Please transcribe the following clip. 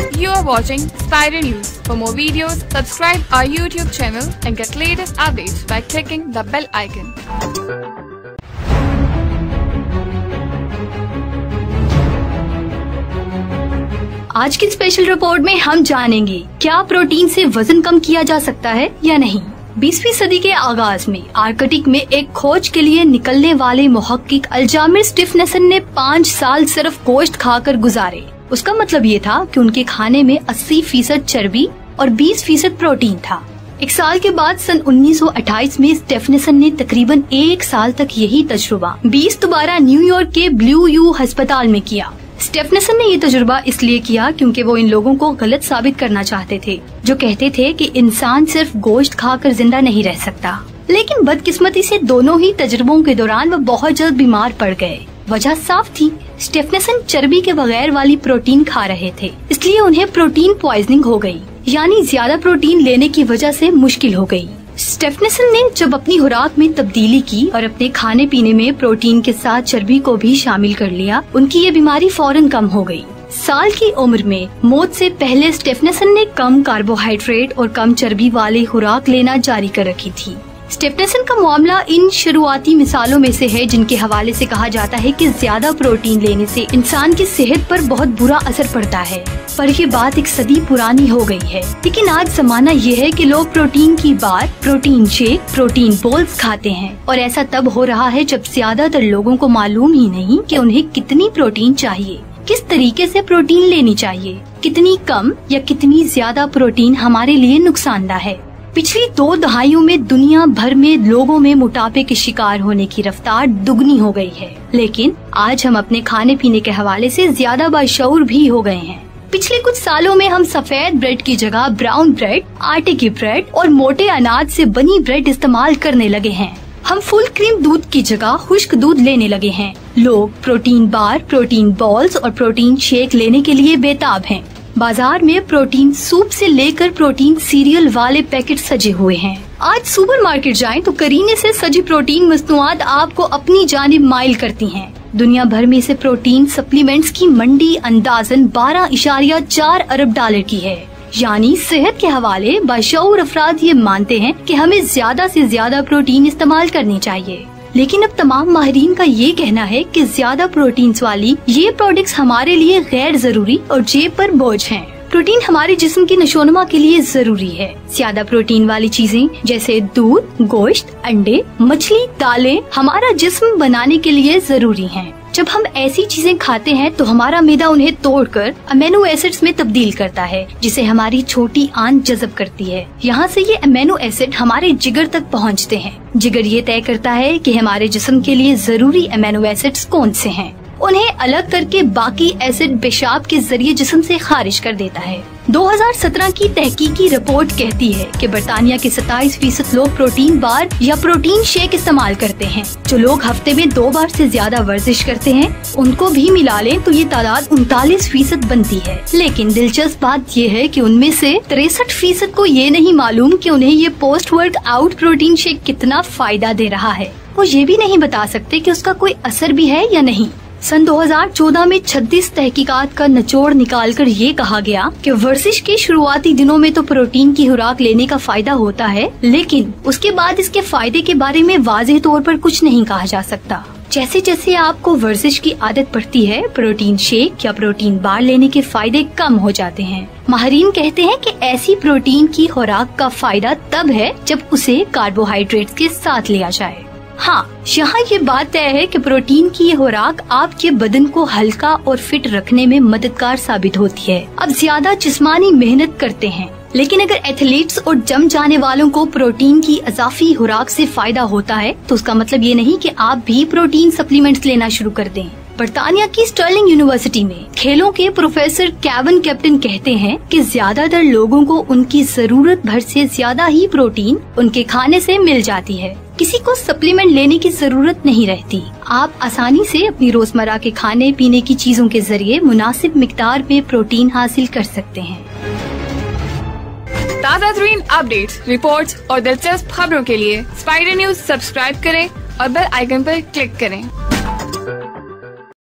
You are watching Spider News. For more videos, subscribe our YouTube channel and get latest updates by clicking the bell icon. आज की special report में हम जानेंगे क्या protein से वज़न कम किया जा सकता है या नहीं बीसवीं सदी के आगाज़ में आर्कटिक में एक खोज के लिए निकलने वाले मुहक्किक अल्जामिर स्टिफनेसन ने पाँच साल सिर्फ़ गोश्त खाकर गुजारे उसका मतलब ये था कि उनके खाने में 80 फ़ीसद चर्बी और 20 फ़ीसद प्रोटीन था। एक साल के बाद सन 1928 में स्टेफनेसन ने तकरीबन एक साल तक यही तजुर्बा 20 दोबारा न्यूयॉर्क के ब्लू यू अस्पताल में किया। स्टेफनेसन ने ये तजुर्बा इसलिए किया क्योंकि वो इन लोगों को गलत साबित करना चाहते थे, जो कहते थे कि इंसान सिर्फ़ गोश्त खाकर ज़िंदा नहीं रह सकता। लेकिन बदकिस्मती से दोनों ही तजुर्बों के दौरान वो बहुत जल्द बीमार पड़ गए। वजह साफ़ थी। स्टेफनेसन चर्बी के बगैर वाली प्रोटीन खा रहे थे। इसलिए उन्हें प्रोटीन प्वाइजनिंग हो गई। यानी ज़्यादा प्रोटीन लेने की वजह से मुश्किल हो गई। स्टेफनेसन ने जब अपनी खुराक में तब्दीली की और अपने खाने पीने में प्रोटीन के साथ चर्बी को भी शामिल कर लिया, उनकी ये बीमारी फ़ौरन कम हो गई। साल की उम्र में मौत से पहले स्टेफनेसन ने कम कार्बोहाइड्रेट और कम चर्बी वाली खुराक लेना जारी कर रखी थी। स्टेफनेसन का मामला इन शुरुआती मिसालों में से है, जिनके हवाले से कहा जाता है कि ज़्यादा प्रोटीन लेने से इंसान की सेहत पर बहुत बुरा असर पड़ता है। पर ये बात एक सदी पुरानी हो गई है। लेकिन आज जमाना ये है कि लोग प्रोटीन की bar, protein shake, protein balls खाते हैं। और ऐसा तब हो रहा है जब ज़्यादातर लोगों को मालूम ही नहीं कि उन्हें कितनी प्रोटीन चाहिए। किस तरीके से प्रोटीन लेनी चाहिए? कितनी कम या कितनी ज़्यादा प्रोटीन हमारे लिए नुकसानदा है? पिछली दो दहाइयों में दुनिया भर में लोगों में मोटापे के शिकार होने की रफ्तार दुगनी हो गई है। लेकिन आज हम अपने खाने पीने के हवाले से ज़्यादा बाशूर भी हो गए हैं। पिछले कुछ सालों में हम सफ़ेद ब्रेड की जगह ब्राउन ब्रेड, आटे की ब्रेड और मोटे अनाज से बनी ब्रेड इस्तेमाल करने लगे हैं। हम फुल क्रीम दूध की जगह खुश्क दूध लेने लगे हैं। लोग प्रोटीन बार, प्रोटीन बॉल्स और प्रोटीन शेक लेने के लिए बेताब हैं। बाज़ार में प्रोटीन सूप से लेकर प्रोटीन सीरियल वाले पैकेट सजे हुए हैं। आज सुपरमार्केट जाएँ तो करीने से सजी प्रोटीन मसनुआत आपको अपनी जानब माइल करती हैं। दुनिया भर में से प्रोटीन सप्लीमेंट्स की मंडी अंदाजन बारह इशारिया चार अरब डॉलर की है। यानी सेहत के हवाले बाशूर अफराद ये मानते हैं कि हमें ज़्यादा से ज़्यादा प्रोटीन इस्तेमाल करनी चाहिए। लेकिन अब तमाम माहरीन का ये कहना है कि ज़्यादा प्रोटीन्स वाली ये प्रोडक्ट्स हमारे लिए गैर ज़रूरी और जेब पर बोझ हैं। प्रोटीन हमारे जिस्म की नशोनमा के लिए ज़रूरी है। ज़्यादा प्रोटीन वाली चीज़ें, जैसे दूध, गोश्त, अंडे, मछली, दालें, हमारा जिस्म बनाने के लिए ज़रूरी हैं। जब हम ऐसी चीज़ें खाते हैं तो हमारा मैदा उन्हें तोड़कर अमीनो एसिड्स में तब्दील करता है, जिसे हमारी छोटी आंत जज़ब करती है। यहाँ से ये अमीनो एसिड हमारे जिगर तक पहुँचते हैं। जिगर ये तय करता है कि हमारे जिस्म के लिए ज़रूरी अमीनो एसिड्स कौन से हैं। उन्हें अलग करके बाकी एसिड पेशाब के ज़रिए जिसम से खारिज कर देता है। 2017 की तहकीकी रिपोर्ट कहती है कि बरतानिया के 27 फ़ीसद लोग प्रोटीन बार या प्रोटीन शेक इस्तेमाल करते हैं। जो लोग हफ़्ते में दो बार से ज़्यादा वर्जिश करते हैं, उनको भी मिला लें तो ये तादाद उनतालीस फ़ीसद बनती है। लेकिन दिलचस्प बात ये है कि उनमें से तिरसठ फ़ीसद को ये नहीं मालूम कि उन्हें ये post workout protein shake कितना फ़ायदा दे रहा है। वो ये भी नहीं बता सकते कि उसका कोई असर भी है या नहीं। सन 2014 में 36 तहकीकात का निचोड़ निकालकर ये कहा गया कि वर्जिश के शुरुआती दिनों में तो प्रोटीन की खुराक लेने का फ़ायदा होता है, लेकिन उसके बाद इसके फ़ायदे के बारे में वाजह तौर पर कुछ नहीं कहा जा सकता। जैसे जैसे आपको वर्जिश की आदत पड़ती है, प्रोटीन शेक या प्रोटीन बार लेने के फ़ायदे कम हो जाते हैं। माहरीन कहते हैं कि ऐसी प्रोटीन की खुराक का फ़ायदा तब है जब उसे कार्बोहाइड्रेट्स के साथ लिया जाए। हाँ यहाँ ये बात तय है कि प्रोटीन की ये खुराक आपके बदन को हल्का और फिट रखने में मददगार साबित होती है। अब ज़्यादा जिस्मानी मेहनत करते हैं, लेकिन अगर एथलीट्स और जम जाने वालों को प्रोटीन की अजाफी खुराक से फ़ायदा होता है तो उसका मतलब ये नहीं कि आप भी प्रोटीन सप्लीमेंट्स लेना शुरू कर दें। बर्तानिया की स्टर्लिंग यूनिवर्सिटी में खेलों के प्रोफेसर कैवन कैप्टन कहते हैं कि ज़्यादातर लोगों को उनकी ज़रूरत भर से ज़्यादा ही प्रोटीन उनके खाने से मिल जाती है। किसी को सप्लीमेंट लेने की ज़रूरत नहीं रहती। आप आसानी से अपनी रोज़मर्रा के खाने, पीने की चीज़ों के ज़रिए मुनासिब मकदार में प्रोटीन हासिल कर सकते हैं। ताज़ा तरीन अपडेट रिपोर्ट और दिलचस्प खबरों के लिए स्पाइडर न्यूज़ सब्सक्राइब करें और बेल आइकन पर क्लिक करें।